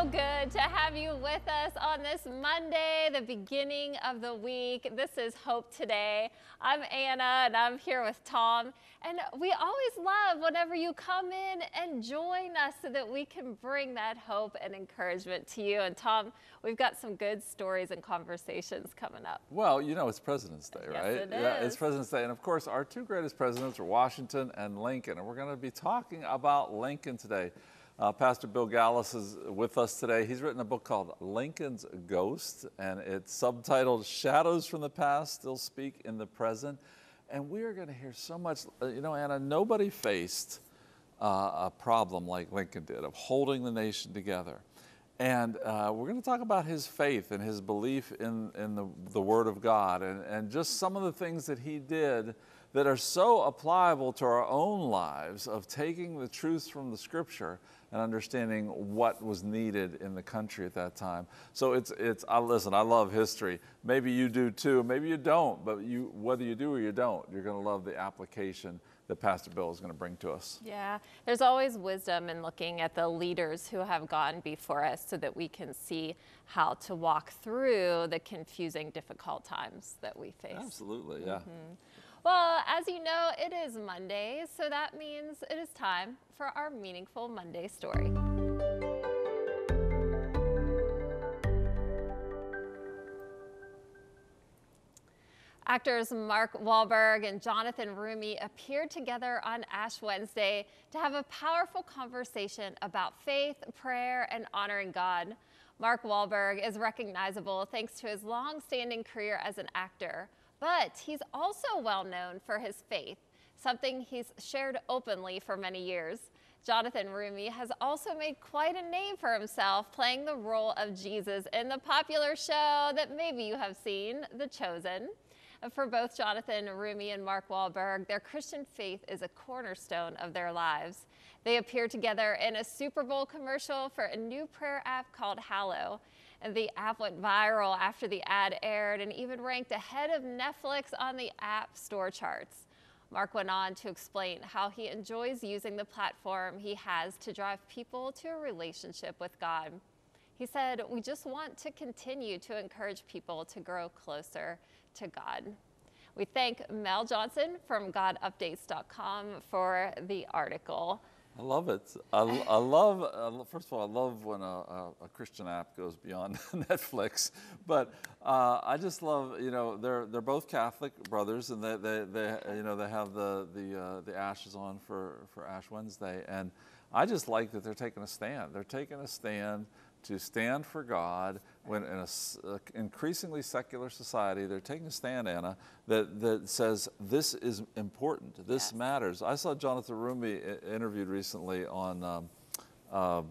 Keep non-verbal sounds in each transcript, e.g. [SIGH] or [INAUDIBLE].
So good to have you with us on this Monday, the beginning of the week. This is Hope Today. I'm Anna and I'm here with Tom. And we always love whenever you come in and join us so that we can bring that hope and encouragement to you. And Tom, we've got some good stories and conversations coming up. Well, you know, it's President's Day, Yes, right? it Yeah, is. it's President's Day. And of course, our two greatest presidents are Washington and Lincoln. And we're going to be talking about Lincoln today. Uh, Pastor Bill Galus is with us today. He's written a book called Lincoln's Ghost, and it's subtitled Shadows from the Past Still Speak in the Present. And we are going to hear so much. uh, You know, Anna, nobody faced uh, a problem like Lincoln did of holding the nation together. And uh, we're going to talk about his faith and his belief in, in the, the Word of God and, and just some of the things that he did that are so applicable to our own lives of taking the truths from the Scripture and understanding what was needed in the country at that time. So it's, it's I listen, I love history. Maybe you do too, maybe you don't, but you, whether you do or you don't, you're going to love the application that Pastor Bill is going to bring to us. Yeah, there's always wisdom in looking at the leaders who have gone before us so that we can see how to walk through the confusing, difficult times that we face. Absolutely, yeah. Mm-hmm. Well, as you know, it is Monday, so that means it is time for our Meaningful Monday story. Actors Mark Wahlberg and Jonathan Roumie appeared together on Ash Wednesday to have a powerful conversation about faith, prayer, and honoring God. Mark Wahlberg is recognizable thanks to his long-standing career as an actor, but he's also well known for his faith, something he's shared openly for many years. Jonathan Roumie has also made quite a name for himself playing the role of Jesus in the popular show that maybe you have seen, The Chosen. For both Jonathan Roumie and Mark Wahlberg, their Christian faith is a cornerstone of their lives. They appeared together in a Super Bowl commercial for a new prayer app called Hallow. The app went viral after the ad aired and even ranked ahead of Netflix on the App Store charts. Mark went on to explain how he enjoys using the platform he has to drive people to a relationship with God. He said, We just want to continue to encourage people to grow closer to God. We thank Mel Johnson from GodUpdates.com for the article. I love it. I, I love, lo- first of all, I love when a, a, a Christian app goes beyond [LAUGHS] Netflix. But uh, I just love, you know, they're, they're both Catholic brothers and they, they, they you know, they have the, the, uh, the ashes on for, for Ash Wednesday. And I just like that they're taking a stand. They're taking a stand to stand for God when in an increasingly secular society, they're taking a stand, Anna, that, that says this is important, this Yes. matters. I saw Jonathan Roumie interviewed recently on, um, um,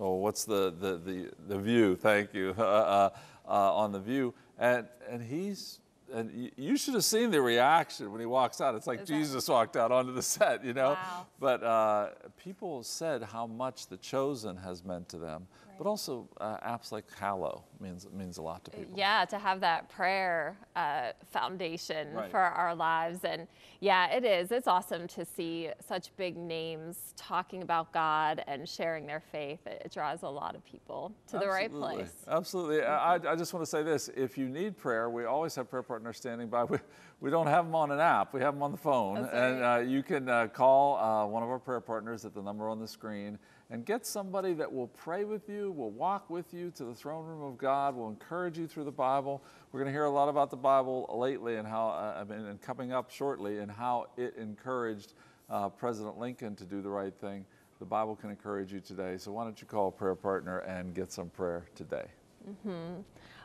oh, what's the, the, the, the View, thank you, [LAUGHS] uh, uh, uh, on The View, and, and he's, and you should have seen the reaction when he walks out. It's like that- Jesus walked out onto the [LAUGHS] set, you know? Wow. But uh, people said how much The Chosen has meant to them, but also uh, apps like Hallow means means a lot to people. Yeah, to have that prayer uh, foundation Right. for our lives. And yeah, it is. It's awesome to see such big names talking about God and sharing their faith. It, it draws a lot of people to the right Absolutely. place. Absolutely. I, I just want to say this. If you need prayer, we always have prayer partners standing by. [LAUGHS] We, we don't have them on an app. We have them on the phone. And uh, you can uh, call uh, one of our prayer partners at the number on the screen and get somebody that will pray with you, will walk with you to the throne room of God, will encourage you through the Bible. We're going to hear a lot about the Bible lately and how, uh, and coming up shortly, and how it encouraged uh, President Lincoln to do the right thing. The Bible can encourage you today. So why don't you call a prayer partner and get some prayer today?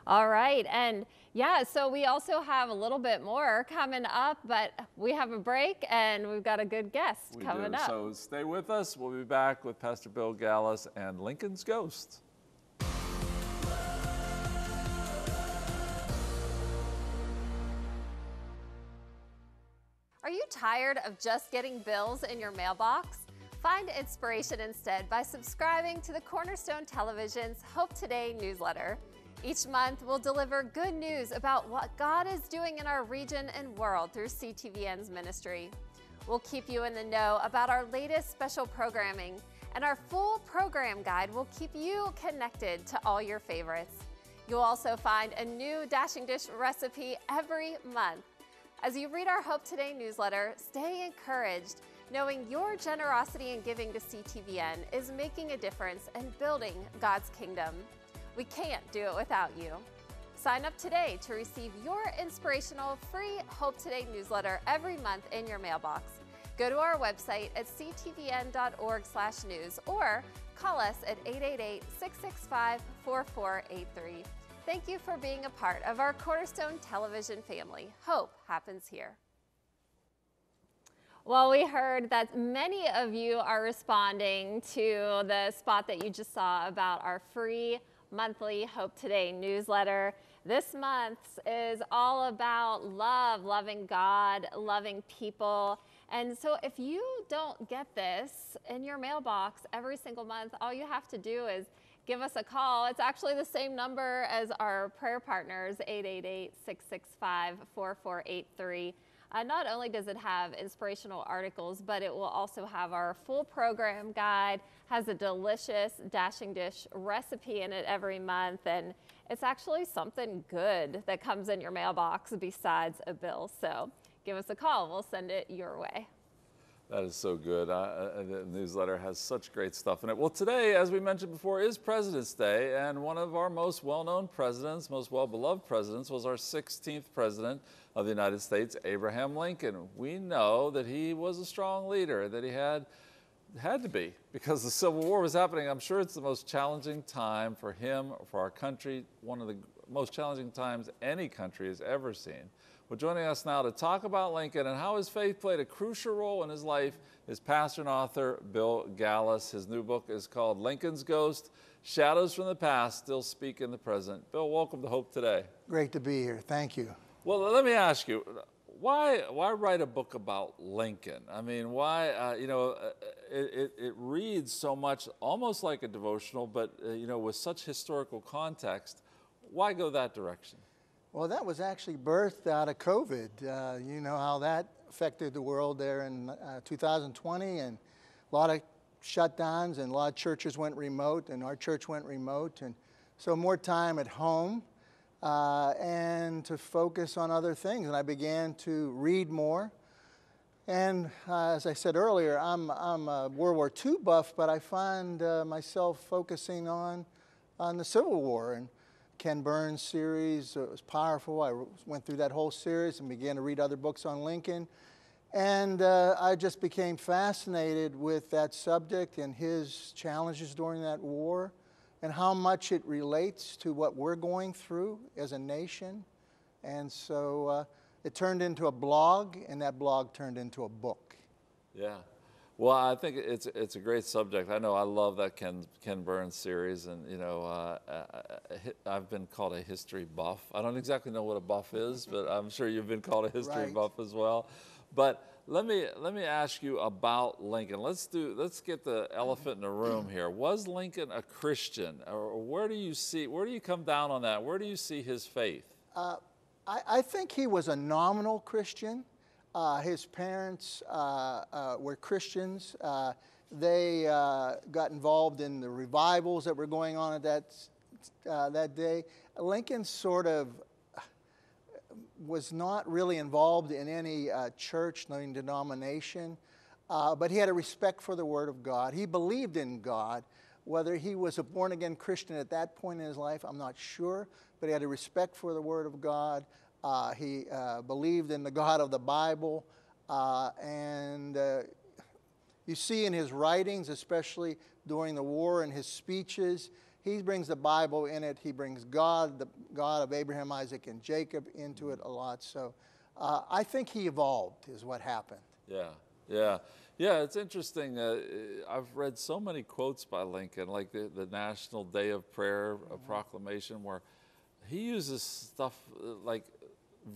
All right. And yeah, so we also have a little bit more coming up, but we have a break and we've got a good guest We coming do. up. So stay with us. We'll be back with Pastor Bill Galus and Lincoln's Ghost. You tired of just getting bills in your mailbox? Find inspiration instead by subscribing to the Cornerstone Television's Hope Today newsletter. Each month, we'll deliver good news about what God is doing in our region and world through CTVN's ministry. We'll keep you in the know about our latest special programming And our full program guide will keep you connected to all your favorites. You'll also find a new Dashing Dish recipe every month. As you read our Hope Today newsletter, stay encouraged knowing your generosity and giving to CTVN is making a difference and building God's kingdom. We can't do it without you. Sign up today to receive your inspirational free Hope Today newsletter every month in your mailbox. Go to our website at ctvn.org/news or call us at 888-665-4483. Thank you for being a part of our Cornerstone Television family. Hope happens here. Well, we heard that many of you are responding to the spot that you just saw about our free monthly Hope Today newsletter. This month is all about love, loving God, loving people. And so if you don't get this in your mailbox every single month, all you have to do is give us a call. It's actually the same number as our prayer partners, 888 665 4483. Uh, not only does it have inspirational articles, but it will also have our full program guide, has a delicious dashing dish recipe in it every month, and it's actually something good that comes in your mailbox besides a bill. So give us a call, we'll send it your way. That is so good. The newsletter has such great stuff in it. Well, today, as we mentioned before, is President's Day, and one of our most well-known presidents, most well-beloved presidents, was our 16th president of the United States, Abraham Lincoln. We know that he was a strong leader, that he had had to be because the Civil War was happening. I'm sure it's the most challenging time for him, for our country, one of the most challenging times any country has ever seen. Well, joining us now to talk about Lincoln and how his faith played a crucial role in his life is pastor and author Bill Galus. His new book is called Lincoln's Ghost Shadows from the Past Still Speak in the Present. Bill, welcome to Hope Today. Great to be here. Thank you. Well, let me ask you, why why write a book about Lincoln? I mean, why uh, you know uh, it, it, it, reads so much, almost like a devotional, but uh, you know with such historical context. Why go that direction? Well, that was actually birthed out of COVID. Uh, you know how that affected the world there in uh, 2020, and a lot of shutdowns, and a lot of churches went remote, and our church went remote, and so more time at home uh, and to focus on other things. And I began to read more. And uh, as I said earlier, I'm, I'm a World War II buff, but I find uh, myself focusing on, on the Civil War. And Ken Burns' series it was powerful. I went through that whole series and began to read other books on Lincoln. And uh, I just became fascinated with that subject and his challenges during that war and how much it relates to what we're going through as a nation. And so uh, it turned into a blog, and that blog turned into a book. Yeah. Well, I think it's it's a great subject. I know I love that Ken Ken Burns series, and you know uh, uh I've been called a history buff. I don't exactly know what a buff is, [LAUGHS] but I'm sure you've been called a history right. buff as well. But let me let me ask you about Lincoln. Let's do let's get the elephant in the room here. Was Lincoln a Christian, or where do you see where do you come down on that? Where do you see his faith? Uh, I, I, think he was a nominal Christian. Uh, his parents uh, uh were Christians. Uh, they uh, got involved in the revivals that were going on at that that day. Lincoln sort of was not really involved in any church, no denomination, but he had a respect for the Word of God. He believed in God. Whether he was a born again Christian at that point in his life, I'm not sure, but he had a respect for the Word of God. Uh, he uh, believed in the [LAUGHS] God of the Bible. Uh, and uh, you see in his writings, especially during the war and his speeches, he brings the Bible in it. He brings God, the God of Abraham, Isaac, and Jacob, into it a lot. So uh, I think he evolved, is what happened. Yeah, yeah. Yeah, it's interesting. Uh, I've read so many quotes by Lincoln, like the, the National Day of Prayer mm-hmm. proclamation, where he uses stuff uh, like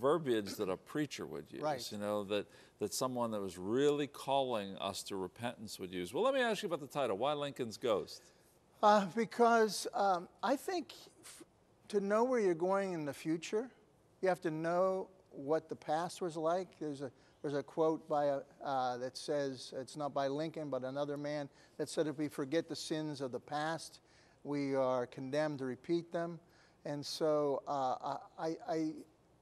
verbiage that a preacher would use, right. you know, that, that someone that was really calling us to repentance would use. Well, let me ask you about the title Why Lincoln's Ghost? Uh, because um, I think f- to know where you're going in the future, you have to know what the past was like. There's a there's a quote by a, uh, that says, it's not by Lincoln, but another man, that said, if we forget the sins of the past, we are condemned to repeat them. And so uh, I, I,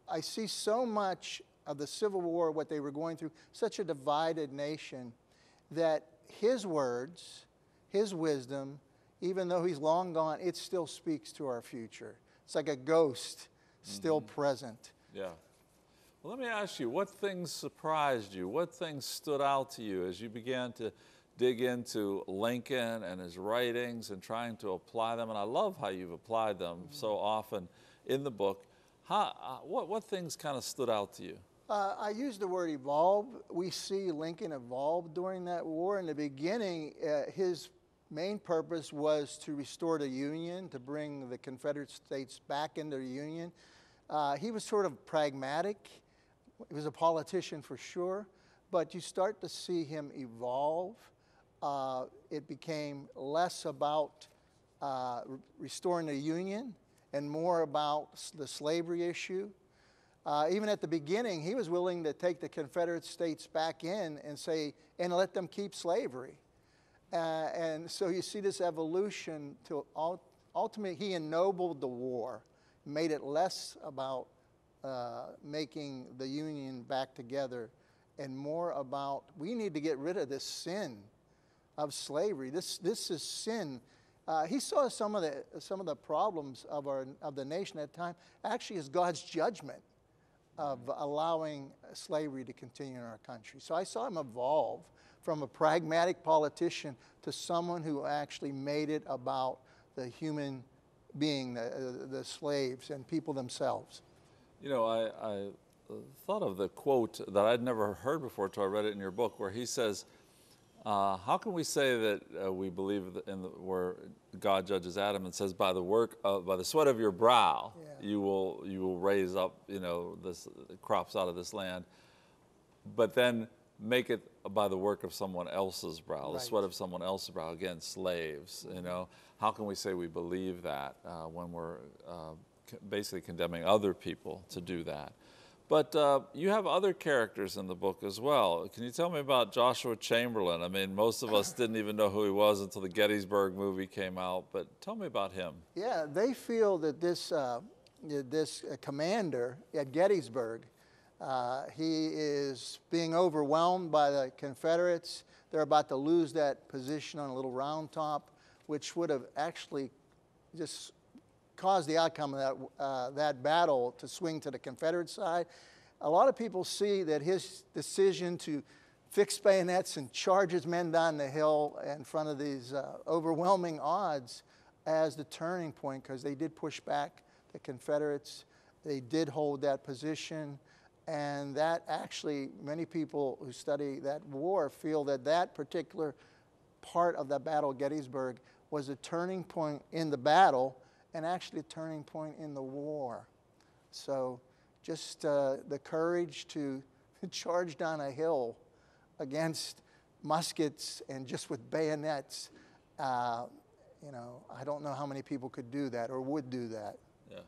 I see so much of the Civil War, what they were going through, such a divided nation, that his words, his wisdom, even though he's long gone, it still speaks to our future. It's like a ghost still Mm-hmm. present. Yeah. Well, let me ask you, what things surprised you? What things stood out to you as you began to dig into Lincoln and his writings and trying to apply them? And I love how you've applied them so often in the book. How, uh, what, what things kind of stood out to you? Uh, I use the word evolve. We see Lincoln evolve during that war. In the beginning, uh, his main purpose was to restore the Union, to bring the Confederate States back into the Union. Uh, he was sort of pragmatic. He was a politician for sure, but you start to see him evolve. Uh, it became less about uh, restoring the Union and more about the slavery issue. Uh, even at the beginning, he was willing to take the Confederate States back in and say, and let them keep slavery. Uh, and so you see this evolution to ultimately, he ennobled the war, made it less about uh, making the Union back together and more about we need to get rid of this sin of slavery. This, this is sin. Uh, he saw some of, the, some of the problems of, our, of the nation at the time actually as God's judgment of allowing slavery to continue in our country. So I saw him evolve from a pragmatic politician to someone who actually made it about the human being, the, uh, the slaves and people themselves. You know, I, I thought of the quote that I'd never heard before until I read it in your book, where he says, uh, "How can we say that uh, we believe in the, where God judges Adam and says, by the work, of, by the sweat of your brow, Yeah. you will you will raise up, you know, this crops out of this land, but then make it by the work of someone else's brow, the sweat of someone else's brow, again, slaves. You know, how can we say we believe that uh, when we're uh, basically condemning other people to do that? But uh, you have other characters in the book as well. Can you tell me about Joshua Chamberlain? I mean, most of us didn't even know who he was until the Gettysburg movie came out. But tell me about him. Yeah, they feel that this, uh, this uh, commander at Gettysburg, uh, he is being overwhelmed by the Confederates. They're about to lose that position on a little round top, which would have actually just caused the outcome of that, uh, that battle to swing to the Confederate side. A lot of people see that his decision to fix bayonets and charge his men down the hill in front of these uh, overwhelming odds as the turning point because they did push back the Confederates. They did hold that position. And that actually, many people who study that war feel that that particular part of the Battle of Gettysburg was a turning point in the battle and actually a turning point in the war. So just uh, the courage to [LAUGHS] charge down a hill against muskets and just with bayonets, uh, you know, I don't know how many people could do that or would do that. Yeah.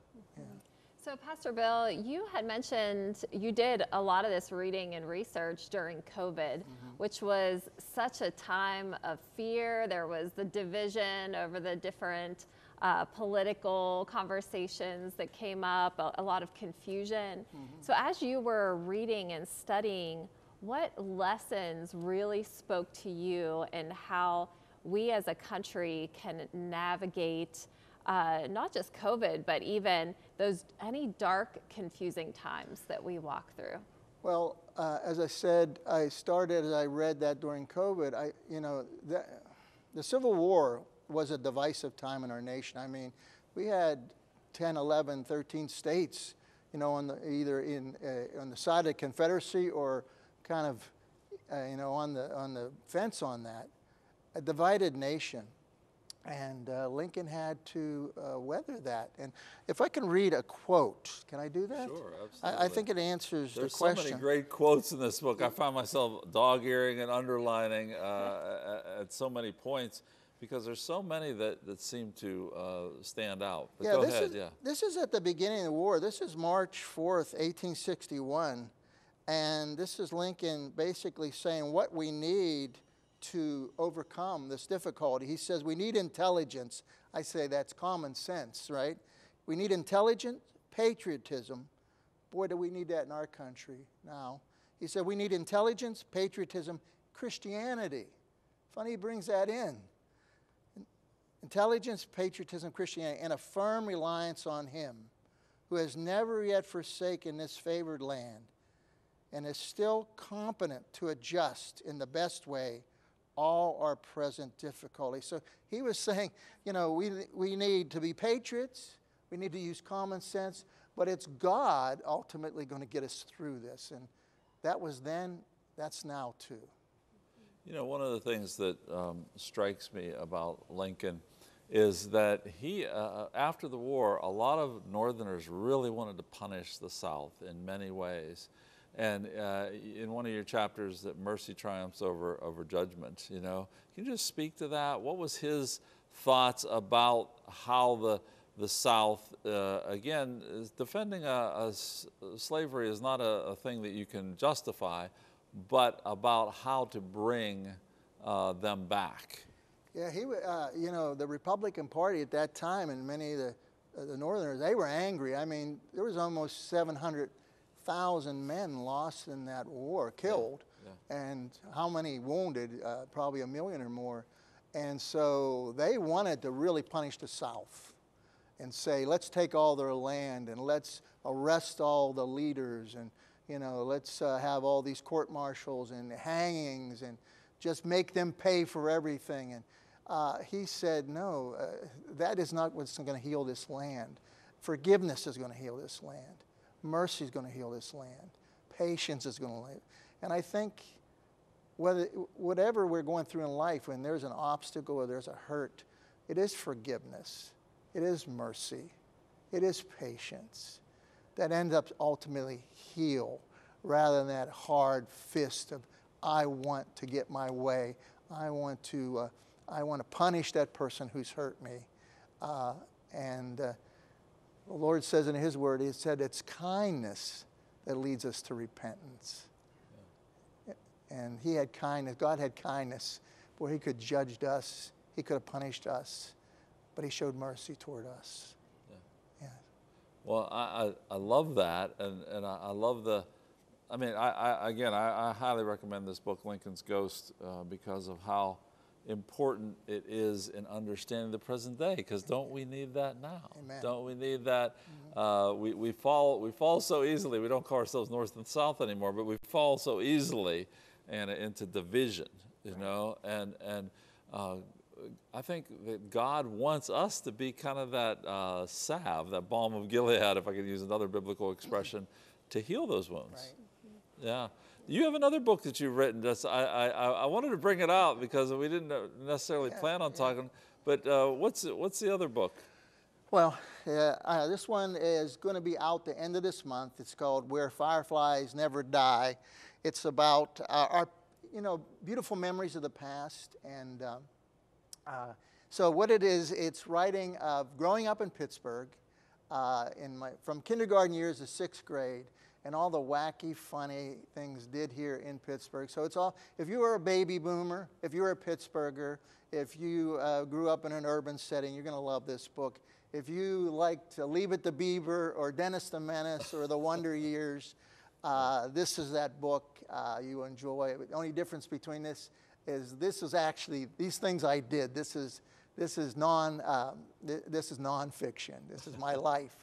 So, Pastor Bill, you had mentioned you did a lot of this reading and research during COVID, which was such a time of fear. There was the division over the different uh, political conversations that came up, a, a lot of confusion. So, as you were reading and studying, what lessons really spoke to you and how we as a country can navigate? uh, not just COVID, but even those any dark, confusing times that we walk through. Well, uh, as I said, I started as I read that during COVID. I, you know, the, the Civil War was a divisive time in our nation. I mean, we had 10, 11, 13 states, you know, on the, either in uh, on the side of the Confederacy or kind of, uh, you know, on the on the fence on that, a divided nation. And uh, Lincoln had to uh, weather that. And if I can read a quote, can I do that? Sure, I, I think it answers There's the so question. many great quotes in this book. I found myself dog earing and underlining uh, at so many points because there's so many that, that seem to uh, stand out. But go this ahead, is, yeah. This is at the beginning of the war. This is March 4th, 1861. And this is Lincoln basically saying what we need to overcome this difficulty. He says we need intelligence. I say that's common sense, right? We need intelligence, patriotism. Boy, do we need that in our country now. He said we need intelligence, patriotism, Christianity. Funny he brings that in. Intelligence, patriotism, Christianity, and a firm reliance on Him who has never yet forsaken this favored land and is still competent to adjust in the best way all our present difficulties. So he was [LAUGHS] saying, you know, we, we need to be patriots, we need to use common sense, but it's God ultimately going to get us through this. And that was then, that's now too. You know, one of the things that um, strikes me about Lincoln is that he, uh, uh, after the war, a lot of Northerners really wanted to punish the South in many ways. And uh, in one of your chapters, that mercy triumphs over, over judgment, you know. Can you just speak to that? What was his thoughts about how the, the South, uh, again, defending a, slavery is not a, a, thing that you can justify, but about how to bring uh, them back. Yeah, he, uh, you know, the Republican Party at that time and many of the, uh, the Northerners, they were angry. I mean, there was almost 700,000 men lost in that war, killed, yeah, yeah. and how many wounded? Uh, probably a million or more. And so they wanted to really punish the South and say, let's take all their land and let's arrest all the leaders and, you know, let's uh, have all these court martials and hangings and just make them pay for everything. And uh, he said, no, uh, that is not what's going to heal this land. Forgiveness is going to heal this land. Mercy is going to heal this land. Patience is going to live. And I think whether, whatever we're going through in life, when there's an obstacle or there's a hurt, it is forgiveness. It is mercy. It is patience that ends up ultimately heal rather than that hard fist of, I want to get my way. I want to, uh, I want to punish that person who's hurt me. Uh, and uh, the Lord says in His Word, He said, it's kindness that leads us to repentance. Yeah. And He had kindness. God had kindness where He could judge us, He could have punished us, but He showed mercy toward us. Yeah. yeah. Well, I, I, I, love that, and, and I, I love the I mean, I, I again, I, I, highly recommend this book, Lincoln's Ghost, uh, because of how important it is in understanding the present day. Because don't we need that now? Amen. Don't we need that? Mm-hmm. Uh, we, we fall we fall so easily. We don't call ourselves North and South anymore, but we fall so easily and into division, you right. know. And and uh, I think that God wants us to be kind of that uh, salve, that balm of Gilead, if I could use another biblical expression, to heal those wounds. Right. Yeah. You have another book that you've written. That's, I, I, I wanted to bring it out because we didn't necessarily yeah, plan on yeah. talking. But uh, what's, what's the other book? Well, uh, this one is going to be out the end of this month. It's called Where Fireflies Never Die. It's about uh, our, you know, beautiful memories of the past. And uh, uh, so what it is, it's writing of growing up in Pittsburgh uh, in my, from kindergarten years to sixth grade and all the wacky, funny things did here in Pittsburgh. So it's all, if you were a baby boomer, if you were a Pittsburgher, if you uh, grew up in an urban setting, you're going to love this book. If you liked Leave It to Beaver or Dennis the Menace or The Wonder Years, uh, this is that book uh, you enjoy. The only difference between this is this is actually, these things I did. This is, this is non, um, th- this is nonfiction. This is my [LAUGHS] life.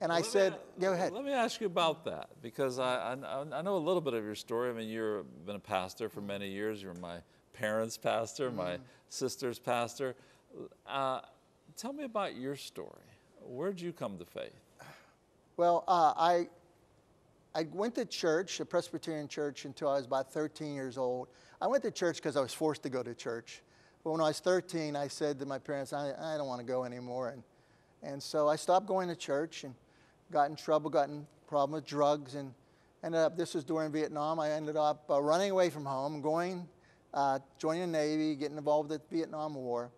And I said, me, go ahead. Let me ask you about that because I, I, I, know a little bit of your story. I mean, you've been a pastor for many years. You're my parents' pastor, mm. my sister's pastor. Uh, tell me about your story. Where'd you come to faith? Well, uh, I, I went to church, a Presbyterian church, until I was about 13 years old. I went to church because I was forced to go to church. But when I was 13, I said to my parents, I, I don't want to go anymore. And, and so I stopped going to church. And got in trouble, got in problem with drugs, and ended up, this was during Vietnam, I ended up uh, running away from home, going, uh, joining the Navy, getting involved with the Vietnam War,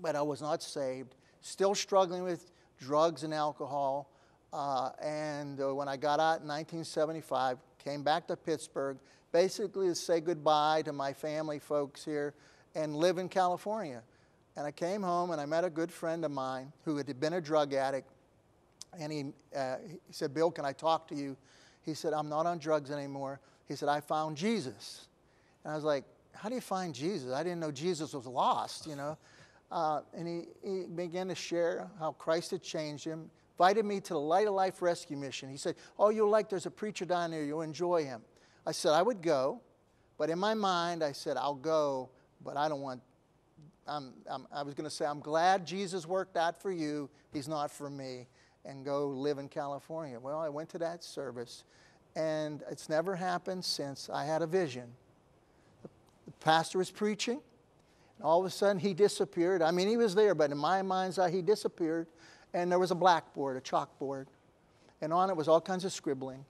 but I was not saved, still struggling with drugs and alcohol, uh, and uh, when I got out in 1975, came back to Pittsburgh, basically to say goodbye to my family folks here and live in California. And I came home and I met a good friend of mine who had been a drug addict. And he, uh, he said, Bill, can I talk to you? He said, I'm not on drugs anymore. He said, I found Jesus. And I was like, How do you find Jesus? I didn't know Jesus was lost, you know. [LAUGHS] Uh, and he, he began to share how Christ had changed him, invited me to the Light of Life Rescue Mission. He said, Oh, you'll like, there's a preacher down there, you'll enjoy him. I said, I would go, but in my mind, I said, I'll go, but I don't want, I'm, I'm, i was going to say, I'm glad Jesus worked out for you, he's not for me, and go live in California. Well, I went to that service, and it's never happened since I had a vision. The pastor was preaching, and all of a sudden he disappeared. I mean, he was there, but in my mind's eye, he disappeared, and there was a blackboard, a chalkboard, and on it was all kinds of scribbling.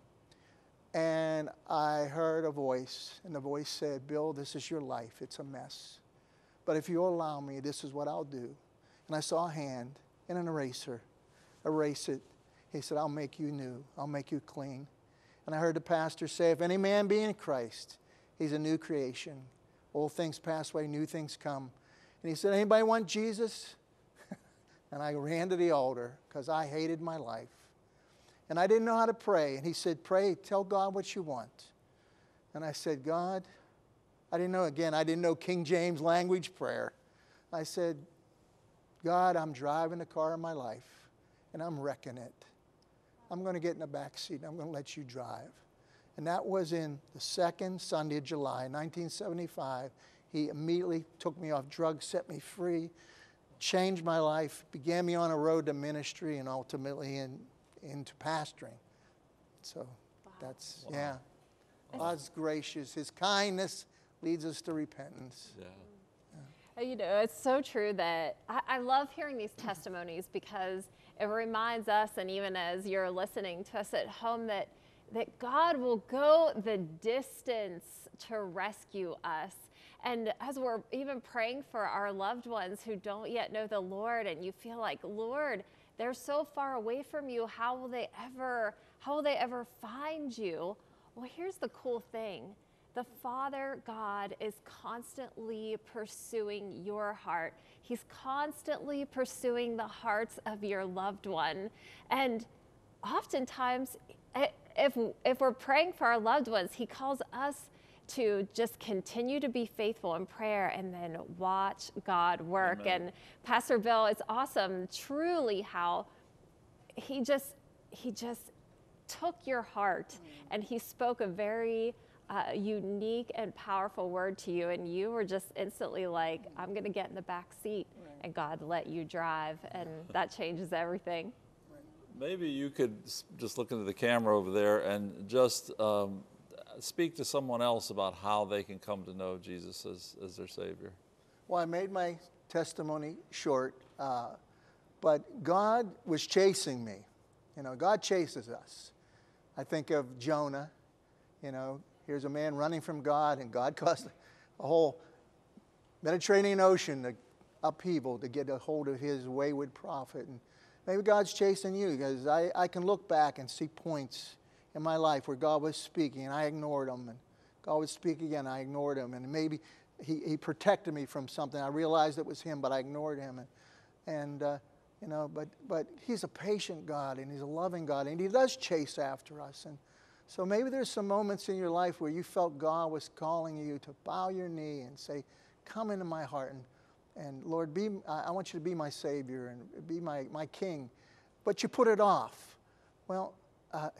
And I heard a voice, and the voice said, Bill, this is your life. It's a mess. But if you'll allow me, this is what I'll do. And I saw a hand and an eraser. Erase it. He said, I'll make you new. I'll make you clean. And I heard the pastor say, If any man be in Christ, he's a new creation. Old things pass away, new things come. And he said, Anybody want Jesus? [LAUGHS] and I ran to the altar because I hated my life. And I didn't know how to pray. And he said, Pray, tell God what you want. And I said, God, I didn't know, again, I didn't know King James language prayer. I said, God, I'm driving the car of my life and I'm wrecking it. I'm going to get in the back seat and I'm going to let you drive. And that was in the second Sunday of July, 1975. He immediately took me off drugs, set me free, changed my life, began me on a road to ministry, and ultimately in, into pastoring. So wow. that's, wow. yeah. God's gracious. His kindness leads us to repentance. Yeah. yeah. You know, it's so true that I, I love hearing these testimonies because it reminds us, and even as you're listening to us at home, that, that God will go the distance to rescue us. And as we're even praying for our loved ones who don't yet know the Lord, and you feel like, Lord, they're so far away from you. How will they ever, how will they ever find you? Well, here's the cool thing. The Father God is constantly pursuing your heart. He's constantly pursuing the hearts of your loved one. And oftentimes, if, if we're praying for our loved ones, He calls us to just continue to be faithful in prayer and then watch God work. Amen. And Pastor Bill, it's awesome, truly, how he just he just took your heart mm. and he spoke a very uh, unique and powerful word to you, and you were just instantly like, "I'm going to get in the back seat," right. and God let you drive, and that changes everything. Maybe you could just look into the camera over there and just um, speak to someone else about how they can come to know Jesus as, as their Savior. Well, I made my testimony short, uh, but God was chasing me. You know, God chases us. I think of Jonah. You know, here's a man running from God, and God [LAUGHS] caused a whole Mediterranean Ocean upheaval to get a hold of his wayward prophet. And maybe God's chasing you because I, I can look back and see points in my life where God was speaking and I ignored him. And God would speak again, I ignored him. And maybe he, he protected me from something. I realized it was him, but I ignored him. And, and uh, you know, but, but he's a patient God and he's a loving God and he does chase after us. And so maybe there's some moments in your life where you felt God was calling you to bow your knee and say, Come into my heart. And, and Lord, be, I want you to be my Savior and be my, my King. But you put it off. Well, uh,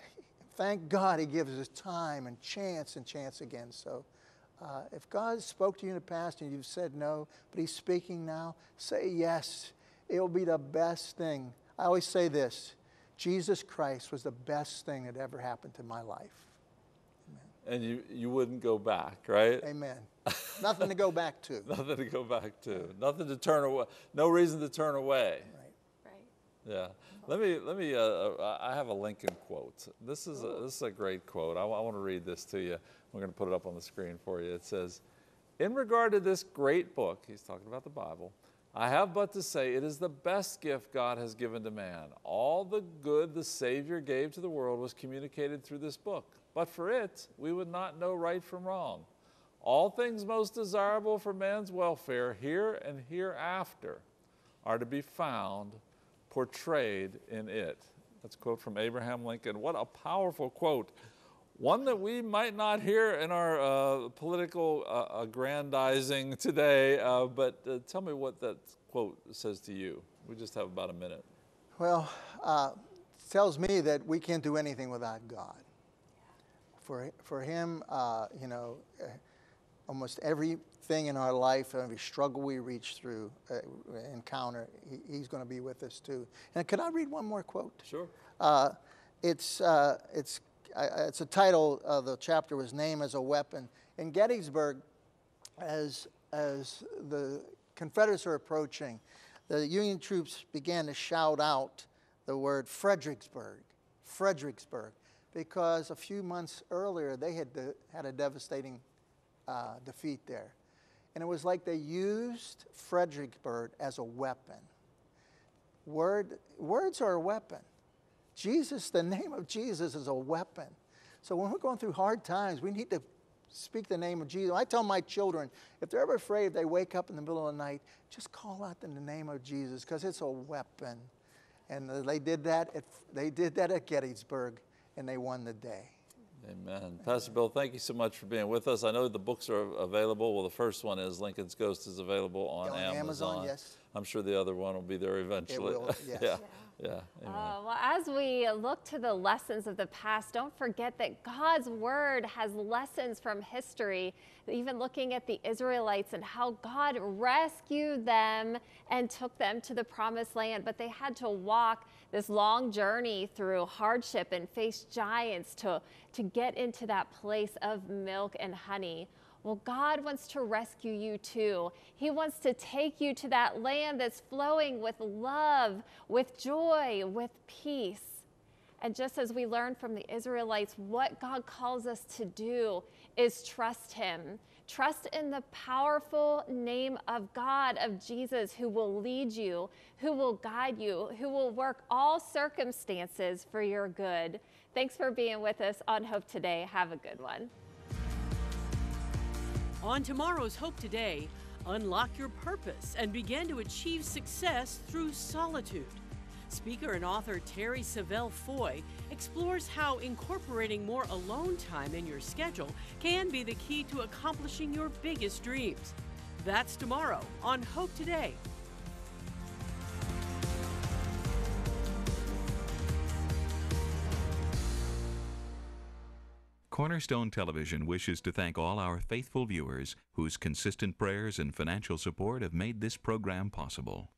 thank God He gives us time and chance and chance again. So uh, if God spoke to you in the past and you've said no, but He's speaking now, say yes. It will be the best thing. I always say this Jesus Christ was the best thing that ever happened to my life. Amen. And you, you wouldn't go back, right? Amen. Nothing to go back to. [LAUGHS] Nothing to go back to. Nothing to turn away. No reason to turn away. Right. Right. Yeah. Let me, let me, uh, uh, I have a Lincoln quote. This is, a, this is a great quote. I, I want to read this to you. We're going to put it up on the screen for you. It says, In regard to this great book, he's talking about the Bible, I have but to say it is the best gift God has given to man. All the good the Savior gave to the world was communicated through this book. But for it, we would not know right from wrong. All things most desirable for man's welfare, here and hereafter, are to be found portrayed in it. That's a quote from Abraham Lincoln. What a powerful quote. One that we might not hear in our uh, political uh, aggrandizing today, uh, but uh, tell me what that quote says to you. We just have about a minute. Well, uh, it tells me that we can't do anything without God. For, for Him, uh, you know, uh, almost everything in our life, every struggle we reach through, uh, encounter, he, He's going to be with us too. And could I read one more quote? Sure. Uh, it's, uh, it's, uh, it's a title of the chapter was Name as a Weapon. In Gettysburg, as, as the Confederates are approaching, the Union troops began to shout out the word Fredericksburg, Fredericksburg, because a few months earlier they had de- had a devastating uh, defeat there. And it was like they used Fredericksburg as a weapon. Word, words are a weapon. Jesus, the name of Jesus is a weapon. So when we're going through hard times, we need to speak the name of Jesus. I tell my children, if they're ever afraid, they wake up in the middle of the night, just call out in the name of Jesus because it's a weapon. And they did that at, they did that at Gettysburg and they won the day. Amen. Pastor Bill, thank you so much for being with us. I know the books are available. Well, the first one is Lincoln's Ghost is available on, On Amazon. Amazon, yes. I'm sure the other one will be there eventually. It will, [LAUGHS] yes. yeah. Yeah. Amen. Uh, well, as we look to the lessons of the past, don't forget that God's word has lessons from history. Even looking at the Israelites and how God rescued them and took them to the promised land, but they had to walk this long journey through hardship and face giants to, to get into that place of milk and honey. Well, God wants to rescue you too. He wants to take you to that land that's flowing with love, with joy, with peace. And just as we learned from the Israelites, what God calls us to do is trust Him. Trust in the powerful name of God, of Jesus, who will lead you, who will guide you, who will work all circumstances for your good. Thanks for being with us on Hope Today. Have a good one. On tomorrow's Hope Today, unlock your purpose and begin to achieve success through solitude. Speaker and author Terry Savelle Foy explores how incorporating more alone time in your schedule can be the key to accomplishing your biggest dreams. That's tomorrow on Hope Today. Cornerstone Television wishes to thank all our faithful viewers whose consistent prayers and financial support have made this program possible.